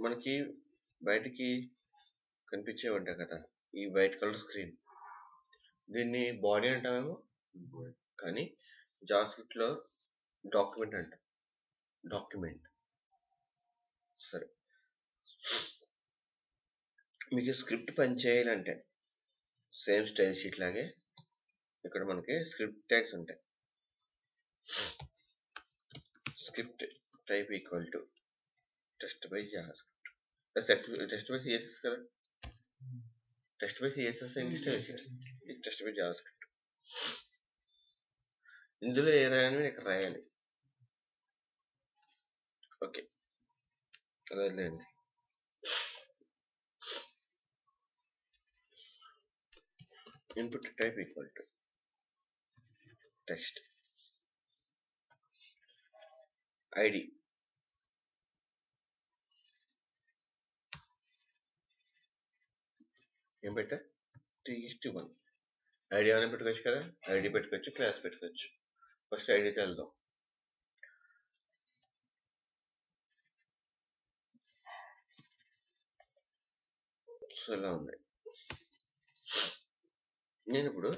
మనకి బయటికి కనిపించే ఉంటాయి కదా ఈ వైట్ కలర్ స్క్రీన్. దీన్ని బాడీ అంటామేమో కానీ జావాస్క్రిప్ట్లో డాక్యుమెంట్ అంటాం. డాక్యుమెంట్. సరే. మీకు స్క్రిప్ట్ పని చేయాలంటే సేమ్ స్టైల్ షీట్ లాగే ఇక్కడ మనకి స్క్రిప్ట్ ట్యాగ్స్ ఉంటాయి. Script type equal to test by JavaScript test by CSS కదా టెస్ట్ బై సిఎస్ఎస్ ఏంటి స్టైల్ షీట్ ఇది టెస్ట్ బై జావాస్క్రిప్ట్ ఇందులో ఏ రాయాలి ఇక్కడ రాయాలి ఓకే వదిలేండి input type equal to text id ఏం పెట్టా? త్రీ ఇస్ట్ వన్ ఐడి అని పెట్టుకోవచ్చు కదా? ఐడి పెట్టుకోవచ్చు క్లాస్ పెట్టుకోవచ్చు. ఫస్ట్ ఐడికి వెళ్దాం. సో ఇలా ఉంది నేను ఇప్పుడు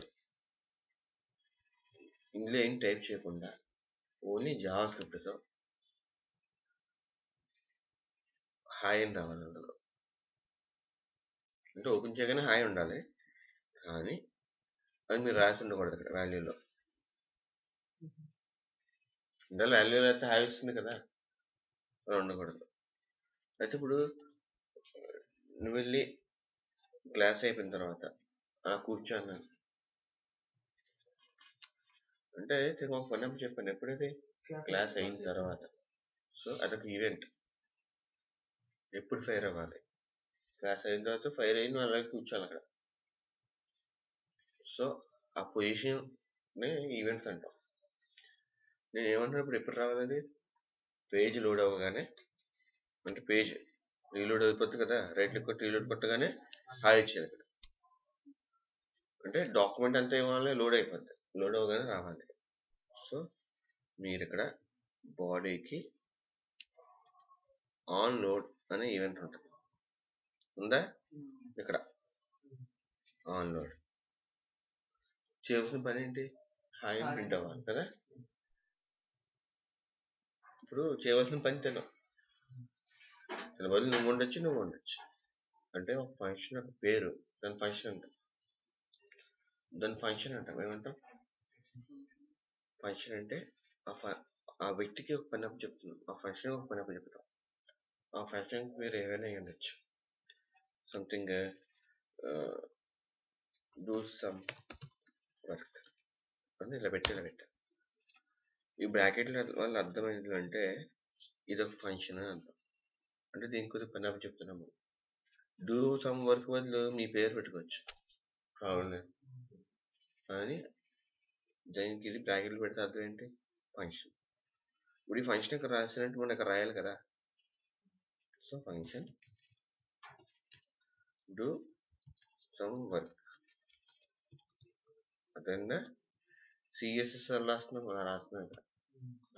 ఇందులో ఏం టైప్ చేయకుండా ఓన్లీ జావా స్క్రిప్ట్తో హాయ్ అని రావాలి అందులో. అంటే ఓపెన్ చేయగానే హాయ్ ఉండాలి. కానీ అది మీరు రాసి ఉండకూడదు అక్కడ వాల్యూలో. ఇందులో వాల్యూలో అయితే హాయ్ వస్తుంది కదా! అలా ఉండకూడదు. అయితే ఇప్పుడు నువ్వు వెళ్ళి క్లాస్ అయిపోయిన తర్వాత అలా కూర్చోన్నాను అంటే తిరిగి ఒక పని చెప్పాను. ఎప్పుడైతే క్లాస్ అయిన తర్వాత. సో అదొక ఈవెంట్. ఎప్పుడు ఫైర్ అవ్వాలి? క్రాష్ అయిన తర్వాత ఫైర్ అయిన అలాగే కూర్చోాలి అక్కడ సో ఆ పొజిషన్ ఈవెంట్స్ అంటాం నేను ఏమంటున్నా ఇప్పుడు ఎప్పుడు రావాలండి పేజ్ లోడ్ అవ్వగానే అంటే పేజ్ రీలోడ్ అయిపోతుంది కదా రైట్ క్లిక్ కొట్టి రీలోడ్ కొట్టగానే హాయ్ ఇచ్చేది ఇక్కడ అంటే డాక్యుమెంట్ అంతా ఇవ్వాలి లోడ్ అయిపోద్ది లోడ్ అవ్వగానే రావాలి సో మీరు ఇక్కడ బాడీకి ఆన్ లోడ్ అనే ఈవెంట్ ఉంటుంది ఉందా? ఇక్కడ. ఆన్ లోడ్ చేయవలసిన పని ఏంటి? హాయ్ అని ప్రింట్ అవ్వాలి కదా? ఇప్పుడు చేయవలసిన పని తిన. తిన బదులు నువ్వు ఉండొచ్చు నువ్వు ఉండొచ్చు అంటే ఒక ఫంక్షన్ ఒక పేరు దాని ఫంక్షన్ అంటాం. దాని ఫంక్షన్ అంటాం. ఏమంటాం? ఫంక్షన్ అంటే ఆ ఫ ఆ వ్యక్తికి ఒక పని అప్పు చెప్తున్నాం. ఆ ఫంక్షన్ ఒక పని అప్పు చెప్తాం. ఆ ఫంక్షన్ పేరు ఏవైనా అయి ఉండొచ్చు సంథింగ్ డూ సమ్ వర్క్ అని ఇలా పెట్టి ఇలా పెట్టా. ఈ బ్రాకెట్ల వల్ల అర్థమైంది అంటే ఇది ఒక ఫంక్షన్ అని అర్థం. అంటే దీనికి కొద్దిగా పని అప్పు చెప్తున్నాము డూ సమ్ వర్క్ బదులు మీ పేరు పెట్టుకోవచ్చు. ప్రాబ్లం లేదు. కానీ దానికి ఇది బ్రాకెట్లు పెడితే అర్థం ఏంటి? ఫంక్షన్ ఇప్పుడు ఈ ఫంక్షన్ ఇక్కడ రాసినట్టు మనం ఇక్కడ రాయాలి కదా. So function do some work అదేనా సిఎస్ఎస్ రాస్తున్నాం రాస్తున్నాం ఇక్కడ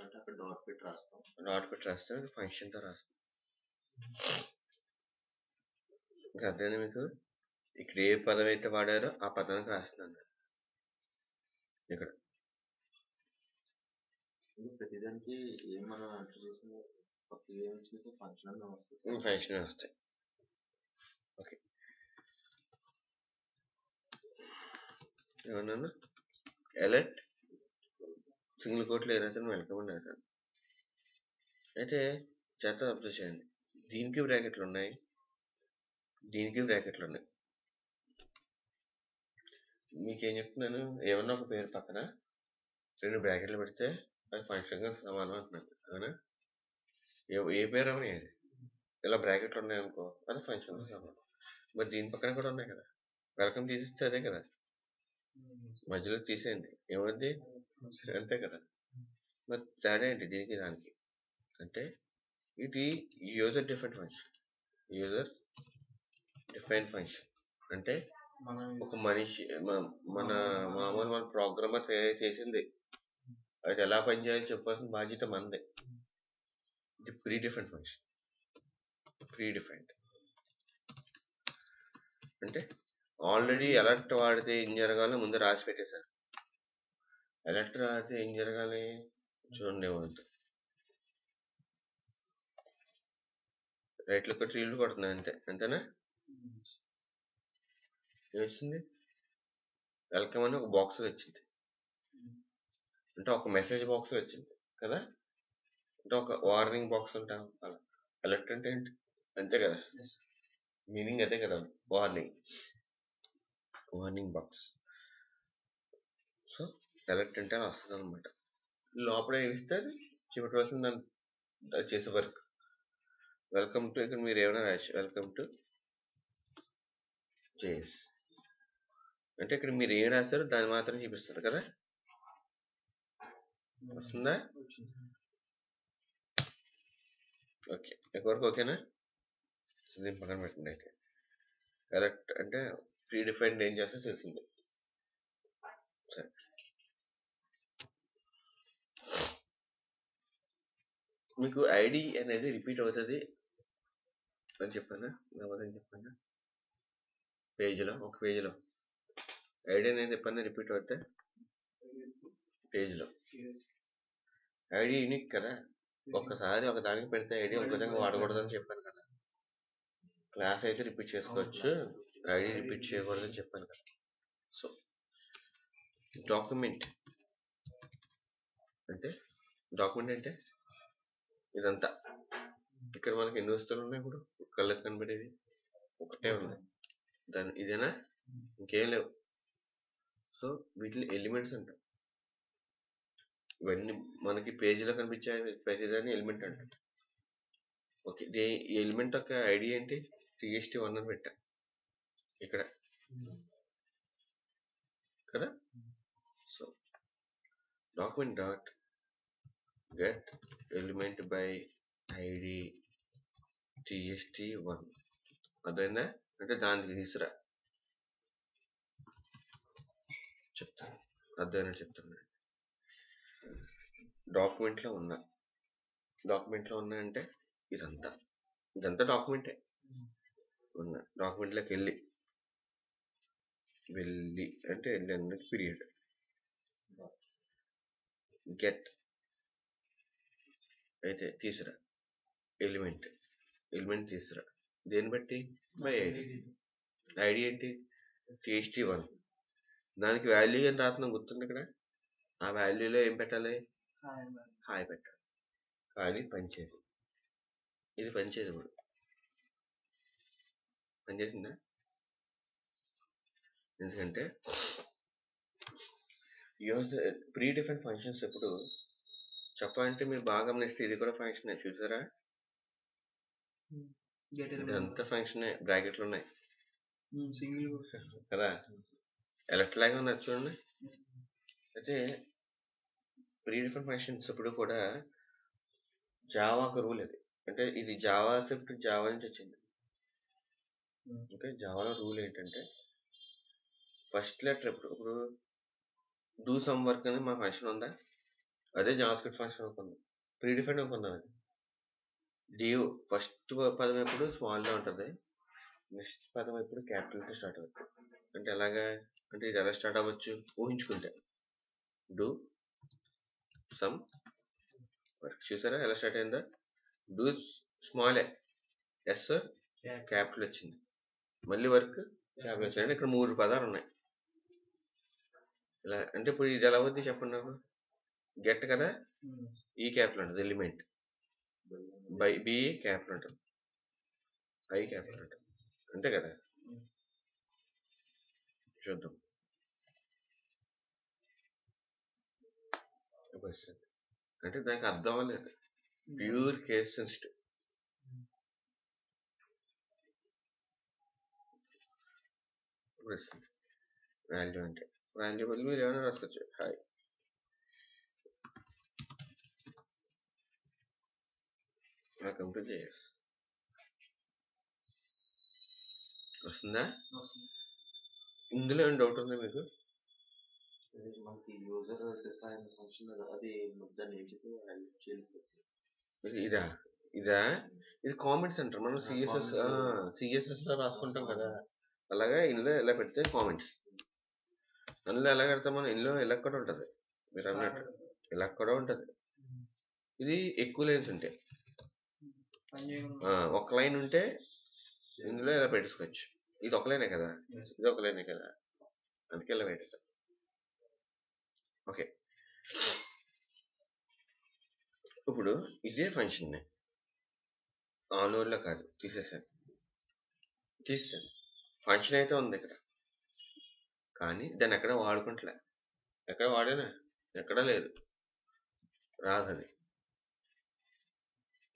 అంటే అక్కడ డాట్ పెట్టి రాస్తాం. డాట్ పెట్టి రాస్తే ఫంక్షన్తో రాస్తాం. ఇంకా అర్థమైంది మీకు? ఇక్కడ ఏ పదం అయితే వాడారో ఆ పదానికి రాస్తున్నాను ఇక్కడ. ప్రతిదానికి ఏం మనం ఎంటర్ చేసిన కొత్త ఏం చేసే ఫంక్షన్ అని వస్తుంది ఫంక్షన్ వస్తాయి. ఓకే. ఏమన్నా ఎలర్ట్ సింగిల్ కోట్లో ఏ రాశాను వెల్కమ్ అని రాశాను అయితే చేత అబ్జర్వ్ చేయండి. దీనికి బ్రాకెట్లు ఉన్నాయి. దీనికి బ్రాకెట్లు ఉన్నాయి. మీకేం చెప్తున్నాను? ఏమన్నా ఒక పేరు పక్కన రెండు బ్రాకెట్లు పెడితే అది ఫంక్షన్గా సమానం అంటున్నాను. అవునా? ఏ ఏ పేరు అవని అది ఇలా బ్రాకెట్లు ఉన్నాయి అనుకో అది ఫంక్షన్గా సమానం. మరి దీని పక్కన కూడా ఉన్నాయి కదా. వెల్కమ్ తీసిస్తే అదే కదా. మధ్యలో తీసేయండి. ఏమవుద్ది అంతే కదా. మరి తేడా ఏంటి దీనికి దానికి? అంటే ఇది user different function user define function అంటే ఒక మనిషి మన మామూలు మన ప్రోగ్రామర్ చేసింది? అది ఎలా పనిచేయాలో చెప్పాల్సిన బాధ్యత మనదే. ఇది pre different function pre defined అంటే ఆల్రెడీ అలర్ట్ వాడితే ఏం జరగాలో ముందు రాసి పెట్టేశారు. అలర్ట్ రాస్తే ఏం జరగాలి? చూడండి ఏమంటే రైట్లో కొట్టి ఇల్లు కొడుతున్నాయి అంతే. అంతేనా? ఏమొచ్చింది? వెల్కమ్ అని ఒక బాక్స్ వచ్చింది. అంటే ఒక మెసేజ్ బాక్స్ వచ్చింది కదా? అంటే ఒక వార్నింగ్ బాక్స్ ఉంటా అలా. అలర్ట్ అంటే ఏంటి? అంతే కదా. మీనింగ్ అదే కదా. Warning. Warning box so alert అంటే అలా వస్తుంది అనమాట లోపల ఏమి ఇస్తే అది దాన్ని చేసే వర్క్. వెల్కమ్ టు ఇక్కడ మీరు ఏమైనా రాసి వెల్కమ్ టు జేఎస్ అంటే ఇక్కడ మీరు ఏం రాస్తారో దాన్ని మాత్రం చూపిస్తుంది కదా? వస్తుందా? ఓకే. ఎక్కడివరకు ఓకేనా? దీన్ని పక్కన పెట్టండి అయితే. కరెక్ట్ అంటే ప్రీ డిఫైన్డ్ ఏం చేస్తే తెలిసింది మీకు ఐడి అనేది రిపీట్ అవుతుంది అని చెప్పానా? లేకపోతే చెప్పానా? పేజీలో ఒక పేజీలో. ఐడి అనేది ఎప్పుడైనా రిపీట్ అవుతే? పేజీలో. ఐడి యూనిక్ కదా? ఒక్కసారి ఒక దానికి పెడితే ఐడి ఒక విధంగా వాడకూడదని చెప్పాను కదా. క్లాస్ అయితే రిపీట్ చేసుకోవచ్చు. ఐడి రిపీట్ చేయకూడదని చెప్పాను కదా. సో డాక్యుమెంట్ అంటే డాక్యుమెంట్ అంటే ఇదంతా. ఇక్కడ మనకి ఎన్ని వస్తువులు ఉన్నాయి ఇప్పుడు? కళ్ళకి కనబడేది ఒకటే ఉంది. దాని ఇదేనా? ఇంకేం లేవు. సో వీటిలో ఎలిమెంట్స్ అంటాం. ఇవన్నీ మనకి పేజీలో కనిపించే ప్రతిదాన్ని ఎలిమెంట్ అంటాం. ఓకే ఈ ఎలిమెంట్ యొక్క ఐడి ఏంటి? టీఎస్టీ వన్ అని పెట్టా. ఇక్కడ. కదా? So document dot get element by ID TST one అదైనా అంటే దానికి తీసురా. చెప్తాను. అదైనా చెప్తాను. డాక్యుమెంట్లో ఉన్నా. డాక్యుమెంట్లో ఉన్నా అంటే ఇదంతా. ఇదంతా డాక్యుమెంటే ఉన్నా. డాక్యుమెంట్లోకి వెళ్ళి. వెళ్ళి అంటే వెళ్ళి అన్నది పీరియడ్ గెట్ అయితే తీసురా. ఎలిమెంట్ ఎలిమెంట్ తీసురా. దేన్ని బట్టి? బై ఐడి ఐడి ఏంటి? టీఎస్టీ వన్ దానికి వాల్యూ అని రాత్రం గుర్తుంది ఇక్కడ? ఆ వాల్యూలో ఏం పెట్టాలి? హాయ్ పెట్టాలి. కానీ పనిచేయదు ఇది పనిచేయదు ఇప్పుడు. పనిచేసిందా ఎందుకంటే యూజ్ ప్రీ డిఫరెంట్ ఫంక్షన్స్ ఎప్పుడు చెప్పాలంటే మీరు బాగా గమనిస్తే ఇది కూడా ఫంక్షన్ చూసారా? ఇదంతా ఫంక్షన్ బ్రాకెట్లు ఉన్నాయి సింగిల్ కదా? ఎలక్ట్ లాగా ఉన్నది చూడండి. అయితే ప్రీ డిఫరెంట్ ఫంక్షన్స్ ఇప్పుడు కూడా జావా ఒక రూల్ అది. అంటే ఇది జావా స్క్రిప్ట్ జావా నుంచి వచ్చింది. ఓకే జావాలో రూల్ ఏంటంటే ఫస్ట్ లెటర్ ఇప్పుడు ఇప్పుడు డూ సమ్ వర్క్ అని మా ఫంక్షన్ ఉందా? అదే జావా స్క్రిప్ట్ ఫంక్షన్ అనుకుందాం. ప్రీ డిఫైన్ అనుకుందాం అది. డ్యూ ఫస్ట్ పదం ఎప్పుడు? స్మాల్గా ఉంటుంది. నెక్స్ట్ పదం ఎప్పుడు? క్యాపిటల్తో స్టార్ట్ అవుతుంది అంటే ఎలాగా? అంటే ఇది ఎలా స్టార్ట్ అవ్వచ్చు? ఊహించుకుంటే. Do some work. చూసారా? ఎలా స్టార్ట్ అయిందా? డూ స్మాలే ఎస్ క్యాపిటల్. వచ్చింది. మళ్ళీ వర్క్? క్యాపిటల్ వచ్చింది. అంటే ఇక్కడ మూడు పదాలు ఉన్నాయి. ఇలా అంటే ఇప్పుడు ఇది ఎలా అవుద్ది చెప్పండి నాకు. గెట్ కదా? ఈ క్యాపిటల్ ఉంటుంది ఎలిమెంట్. బై బి క్యాపిటల్ ఉంటుంది. ఐ క్యాపిటల్ ఉంటుంది. అంతే కదా? చూద్దాం. అంటే దానికి అర్థం అవ్వలేదు. Pure case sensitive. వాల్యూ అంటే. బదులు మీరు ఏమైనా రాసుకోవచ్చు హాయ్ వెల్కమ్ టు జేఎస్ వస్తుందా ఇందులో ఏమైనా డౌట్ ఉందా మీకు మనకి యూజర్ డిఫైన్ ఫంక్షన్ అది దాన్ని ఏం చేసి ఇది ఇదా ఇదా కామెంట్స్ అంటారు మనం సిఎస్ఎస్. సిఎస్ఎస్లో రాసుకుంటాం కదా అలాగే ఇందులో ఇలా పెడితే కామెంట్స్ అందులో ఎలా పెడతాం మనం? ఇందులో ఇలా కూడా ఉంటది. మీరు అన్నట్టు. ఇలా కూడా ఉంటది. ఇది ఎక్కువ లైన్స్ ఉంటాయి ఆ, ఒక లైన్ ఉంటే ఇందులో ఇలా పెట్టేసుకోవచ్చు. ఇది ఒక లైనే కదా? ఇది ఒక లైనే కదా? అందుకే ఇలా పెట్టేస్తాం ఓకే. ఇప్పుడు ఇదే ఫంక్షన్ ఆన్వర్డ్లో కాదు తీసేసాను. తీసేసాను. ఫంక్షన్ అయితే ఉంది ఇక్కడ. కానీ దాన్ని ఎక్కడ వాడుకుంటలే. ఎక్కడ వాడానా? ఎక్కడా లేదు. రాదు అది.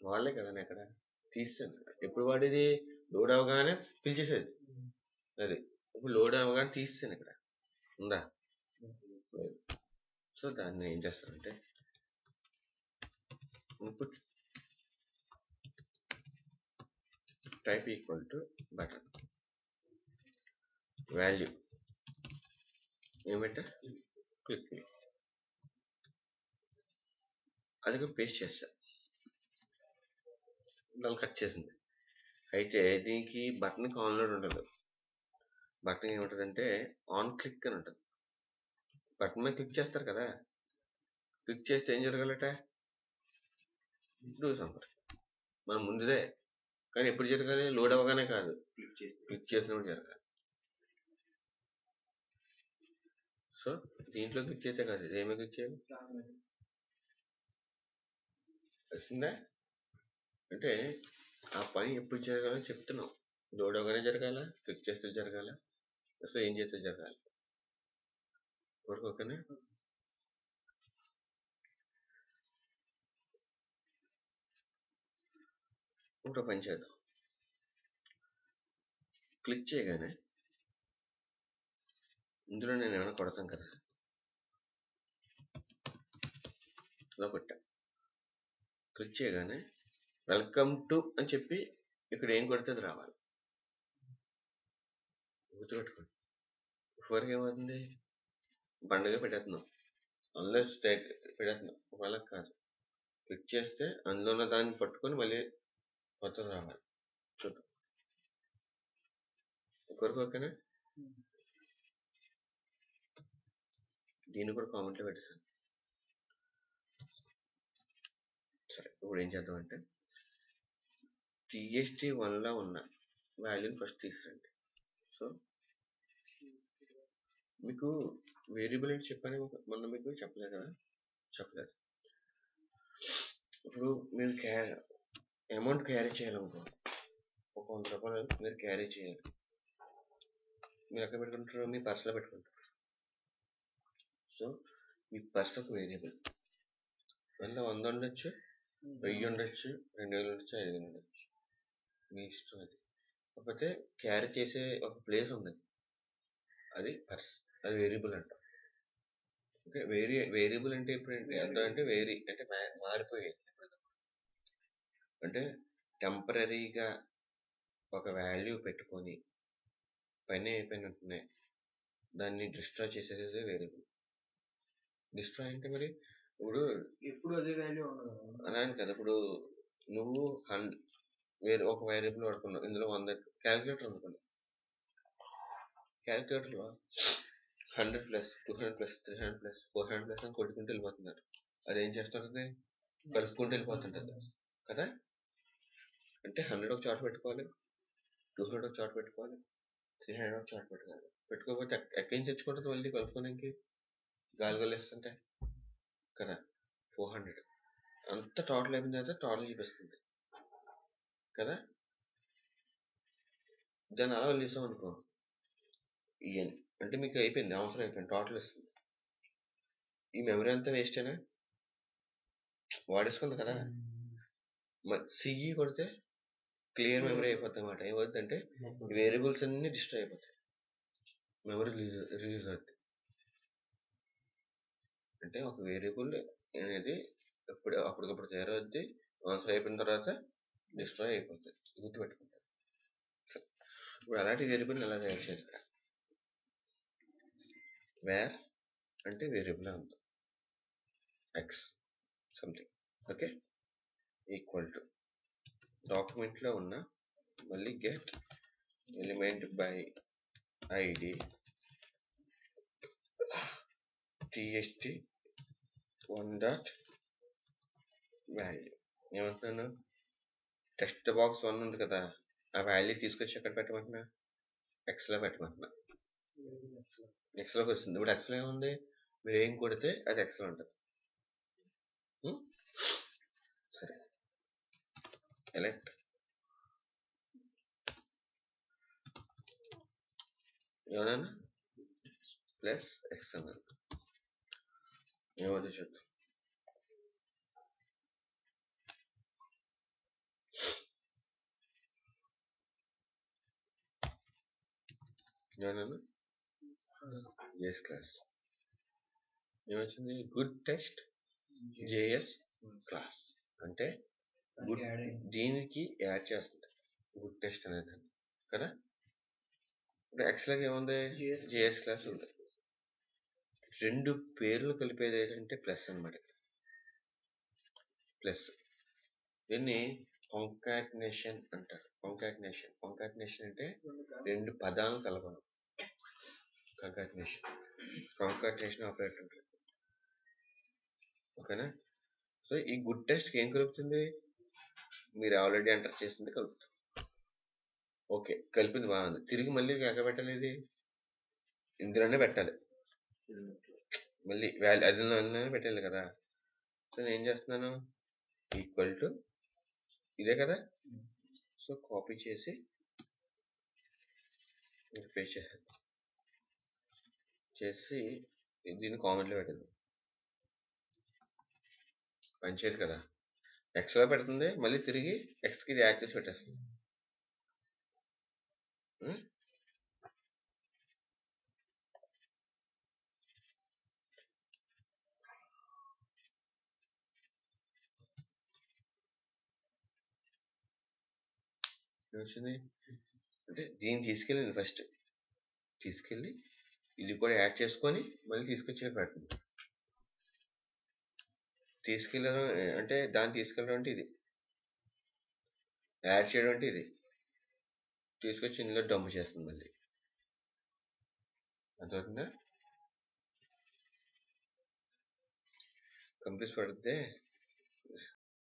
వాళ్ళే కదా ఎక్కడ? తీసాను ఎప్పుడు వాడేది? లోడ్ అవగానే పిలిచేసేది. అది. ఇప్పుడు లోడ్ అవగానే తీసాను ఇక్కడ. ఉందా? సో దాన్ని ఏం చేస్తానంటే input type equal to button. Value. ఏమంటే? క్లిక్ అది పేస్ట్ చేస్తా. దాన్ని కట్ చేసింది. అయితే దీనికి బటన్ ఆన్లోడ్ ఉండదు. బటన్ ఏముంటుందంటే ఆన్ క్లిక్ అని ఉంటుంది. బటన్ మీద క్లిక్ చేస్తారు కదా? క్లిక్ చేస్తే ఏం జరగాలట? డూ సంపర్ మనం ముందుదే. కానీ ఎప్పుడు జరగాలి? లోడ్ అవ్వగానే కాదు. క్లిక్ చేసి క్లిక్ చేసినప్పుడు జరగాలి. సో దీంట్లో క్లిక్ చేస్తే కాదు. ఏమి క్లిక్ చేయాలి వస్తుందా? అంటే ఆ పని ఎప్పుడు జరగాలో చెప్తున్నాం. లోడ్ జరగాల? క్లిక్ చేస్తే జరగాల? సో ఏం చేస్తే జరగాలి? వరకు ఓకేనా? ఇంకో పని చేద్దాం. క్లిక్ చేయగానే ఇందులో నేను ఏమైనా కొడతాను కదా? ఇలా కొట్టా. క్లిక్ చేయగానే వెల్కమ్ టు అని చెప్పి ఇక్కడ ఏం కొడితే అది రావాలి. గుర్తుపెట్టుకోండి. ఇప్పటివరకు ఏమవుతుంది పండుగ పెట్టేస్తున్నాం. అందులో స్టేక్ పెట్టేస్తున్నాం. ఒకవేళ కాదు. క్లిక్ చేస్తే అందులో ఉన్న దాన్ని పట్టుకొని మళ్ళీ కొత్తది రావాలి. చూద్దాం. ఇప్పటివరకు ఓకేనా? దీన్ని కూడా కామెంట్లో పెట్టేసాను సరే ఇప్పుడు ఏం చేద్దామంటే టీఎస్టీ వన్లో ఉన్న వాల్యూని ఫస్ట్ తీసుకురండి సో మీకు వేరియబుల్ అని చెప్పాను మొన్న మీకు చెప్పలేదు కదా? చెప్పలేదు. ఇప్పుడు మీరు క్యారీ అమౌంట్ క్యారీ చేయాలనుకో ఒక వంద రూపాయలు మీరు క్యారీ చేయాలి. మీరు ఎక్కడ పెట్టుకుంటారు? మీ పర్సులో పెట్టుకుంటారు. సో మీ పర్సన్ వేరియబుల్. అందులో వంద ఉండొచ్చు? వెయ్యి ఉండొచ్చు? రెండు వేలు ఉండొచ్చు? ఐదు వేలు ఉండొచ్చు? మీ ఇష్టం అది. కాకపోతే క్యారీ చేసే ఒక ప్లేస్ ఉంది. అది పర్స్ అది వేరియబుల్ అంటాం. ఓకే వేరి వేరియబుల్ అంటే ఇప్పుడు అర్థం అంటే వేరి అంటే మా- మారిపోయేది అంటే టెంపరీగా ఒక వాల్యూ పెట్టుకొని పని అయిపోయినట్టునే దాన్ని డిస్ట్రా చేసేది వేరియబుల్. డిస్ట్రాయ్ అంటే మరి ఇప్పుడు ఎప్పుడు అదే వాల్యూ ఉండదు. అలా అని కదా ఇప్పుడు నువ్వు హన్ వేరే ఒక వేరియబుల్ వాడుకున్నావు ఇందులో వంద క్యాలిక్యులేటర్ అనుకున్నావు క్యాలిక్యులేటర్లో hundred plus two hundred plus three hundred plus four hundred plus అని కొట్టుకుంటూ వెళ్ళిపోతున్నారు. అది ఏం చేస్తుంటుంది? కలుపుకుంటూ వెళ్ళిపోతుంటుంది. కదా? అంటే హండ్రెడ్ ఒక చోట పెట్టుకోవాలి టూ హండ్రెడ్ ఒక చోట పెట్టుకోవాలి త్రీ హండ్రెడ్ ఒక చోట పెట్టుకోవాలి. పెట్టుకోకపోతే ఎక్- ఎక్కడి నుంచి తెచ్చుకుంటుంది మళ్ళీ కలుపుకోనికి గాలి గొల్లేస్తుంటే కదా ఫోర్ హండ్రెడ్ అంత టోటల్ అయిపోయిన తర్వాత టోటల్ చూపిస్తుంది కదా? దాన్ని అలా వదిలేసాం అనుకో. ఇవన్నీ అంటే మీకు అయిపోయింది అవసరం అయిపోయింది టోటల్ ఇస్తుంది ఈ మెమరీ అంతా వేస్టేనా వాడేసుకుంది కదా. సిఈ కొడితే క్లియర్ మెమరీ అయిపోతుంది అనమాట ఏమవుతుందంటే వేరియబుల్స్ అన్ని డిస్ట్రాయ్ అయిపోతాయి. మెమరీ రిలీజ్ రిలీజ్ అవుతుంది అంటే ఒక వేరియబుల్ అనేది ఎప్పుడు అప్పటికప్పుడు తయారవుద్ది అవసరం అయిపోయిన తర్వాత డిస్ట్రాయ్ అయిపోతుంది గుర్తుపెట్టుకుంటారు ఇప్పుడు అలాంటి వేరియబుల్ని ఎలా తయారు చేయాలి? వేర్ అంటే వేరియబుల్ అంత. X something okay? Equal to డాక్యుమెంట్లో ఉన్న మళ్ళీ get element by ID TST one dot value ఏమంటున్నాను? Text box one ఉంది కదా. ఆ వాల్యూ తీసుకొచ్చి ఎక్కడ పెట్టమంటున్నా? ఎక్స్లో పెట్టమంటున్నా. ఎక్స్లోకి వస్తుంది. ఇప్పుడు ఎక్స్లో ఏముంది? మీరు ఏం కొడితే అది ఎక్స్లో ఉంటుంది. Hmm? సరే. ఎలెక్ట్ ఏమన్నా ప్లస్ ఎక్స్ అన్నాను ఏమవుతుంది చూద్దాం ఏమన్నాను జేఎస్ క్లాస్ ఏమొచ్చింది గుడ్ టెక్స్ట్ జేఎస్ క్లాస్ అంటే గుడ్ దీనికి యాడ్ చేస్తుంది. గుడ్ టెస్ట్ అనేది. కదా? ఇప్పుడు ఎక్స్లాగ్ ఏముంది? JS జేఎస్ క్లాస్ ఉంది రెండు పేర్లు కలిపేది ఏంటంటే ప్లస్ అన్నమాట. ప్లస్. దీన్ని కాంకాటినేషన్ అంటారు. కాంకాటినేషన్ కాంకాటినేషన్ అంటే రెండు పదాలను కలపడం. కాంకాటినేషన్ కాంకాటినేషన్ ఆపరేటర్ అంటారు. ఓకేనా? సో ఈ గుడ్ టెస్ట్కి ఏం కలుపుతుంది? మీరు ఆల్రెడీ ఎంటర్ చేసింది కలుపుతుంది ఓకే కలిపింది బాగుంది. తిరిగి మళ్ళీ ఎక్కడ పెట్టాలి ఇది? ఇందులోనే పెట్టాలి. మళ్ళీ వాల్యూ అదిలోనే పెట్టాలి కదా. సో నేను ఏం చేస్తున్నాను? ఈక్వల్ టు ఇదే కదా? సో కాపీ చేసి పేస్ట్ చేసాను చేసి దీన్ని కామెంట్లో పెట్టింది. పనిచేయదు కదా. ఎక్స్లో పెడుతుంది మళ్ళీ తిరిగి ఎక్స్కి ఇది యాడ్ చేసి పెట్టేస్తుంది. ఏమొచ్చింది అంటే దీన్ని తీసుకెళ్ళింది ఫస్ట్ తీసుకెళ్ళి ఇది కూడా యాడ్ చేసుకొని మళ్ళీ తీసుకొచ్చి పెట్టండి. తీసుకెళ్ళడం అంటే దాన్ని తీసుకెళ్ళడం అంటే ఇది. యాడ్ చేయడం అంటే ఇది. తీసుకొచ్చి ఇందులో డమ్ము చేస్తుంది మళ్ళీ. అర్థమవుతుందా? కంప్లీట్ పడితే